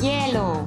Yellow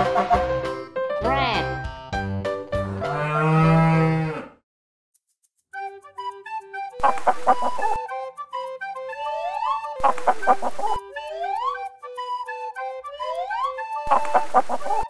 Ha ha ha ha!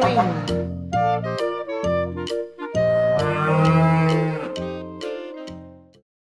Green.